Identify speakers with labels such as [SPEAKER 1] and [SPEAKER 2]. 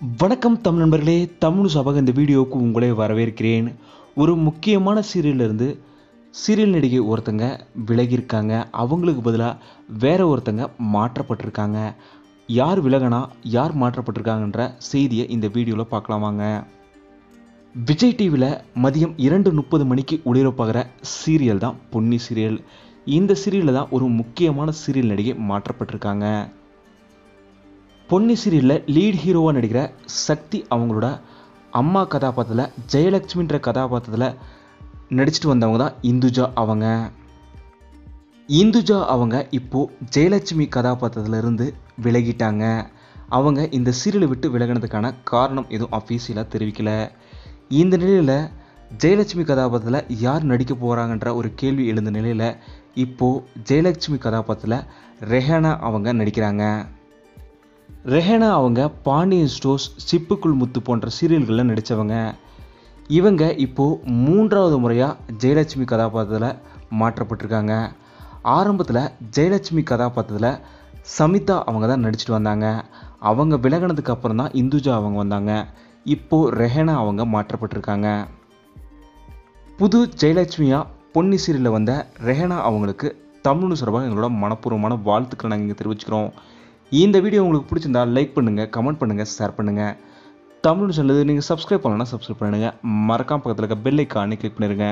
[SPEAKER 1] வணக்கம் தமிழ் நண்பர்களே தமிழ் சபக இந்த வீடியோவுக்கு உங்களை வரவேற்கிறேன். ஒரு முக்கியமான சீரியல்லேருந்து சீரியல் நடிகை ஒருத்தங்க விலகியிருக்காங்க. அவங்களுக்கு பதிலாக வேற ஒருத்தங்க மாற்றப்பட்டிருக்காங்க. யார் விலகனா யார் மாற்றப்பட்டிருக்காங்கன்ற செய்தியை இந்த வீடியோவில் பார்க்கலாம் வாங்க. விஜய் டிவியில் மதியம் இரண்டு முப்பது மணிக்கு ஒளிபரப்பாகிற சீரியல் தான் பொன்னி சீரியல். இந்த சீரியலில் தான் ஒரு முக்கியமான சீரியல் நடிகை மாற்றப்பட்டிருக்காங்க. பொன்னி சீரியலில் லீட் ஹீரோவாக நடிக்கிற சக்தி அவங்களோட அம்மா கதாபாத்திரத்தில் ஜெயலட்சுமின்ற கதாபாத்திரத்தில் நடிச்சிட்டு வந்தவங்க தான் இந்துஜா அவங்க. இந்துஜா அவங்க இப்போது ஜெயலட்சுமி கதாபாத்திரத்திலிருந்து விலகிட்டாங்க. அவங்க இந்த சீரியலை விட்டு விலகினதுக்கான காரணம் எதுவும் அஃபீஷியலாக தெரிவிக்கல. இந்த நிலையில் ஜெயலட்சுமி கதாபாத்திரத்தில் யார் நடிக்க போகிறாங்கன்ற ஒரு கேள்வி எழுந்த நிலையில் இப்போது ஜெயலட்சுமி கதாபாத்திரத்தில் ரெஹானா அவங்க நடிக்கிறாங்க. ரெஹனா அவங்க பாண்டியன் ஸ்டோர்ஸ் சிப்புக்குள் முத்து போன்ற சீரியல்களில் நடித்தவங்க இவங்க இப்போது மூன்றாவது முறையாக ஜெயலட்சுமி கதாபாத்திரத்தில் மாற்றப்பட்டிருக்காங்க. ஆரம்பத்தில் ஜெயலட்சுமி கதாபாத்திரத்தில் சமிதா அவங்க தான் நடிச்சிட்டு வந்தாங்க. அவங்க விலகினதுக்கு அப்புறம் தான் இந்துஜா அவங்க வந்தாங்க. இப்போது ரெஹனா அவங்க மாற்றப்பட்டிருக்காங்க. புது ஜெயலட்சுமியாக பொன்னி சீரியலில் வந்த ரெஹனா அவங்களுக்கு தமிழ் சார்பாக எங்களோட மனப்பூர்வமான வாழ்த்துக்களை நாங்கள் இங்கே தெரிவிச்சுக்கிறோம். இந்த வீடியோ உங்களுக்கு பிடிச்சிருந்தா லைக் பண்ணுங்கள் கமெண்ட் பண்ணுங்கள் ஷேர் பண்ணுங்கள் தமிழ் சொல்லுது நீங்கள் சப்ஸ்கிரைப் பண்ணலன்னா சப்ஸ்கிரைப் பண்ணுங்கள் மறக்காம பக்கத்தில் இருக்க பெல் ஐக்கானே கிளிக் பண்ணிடுங்க.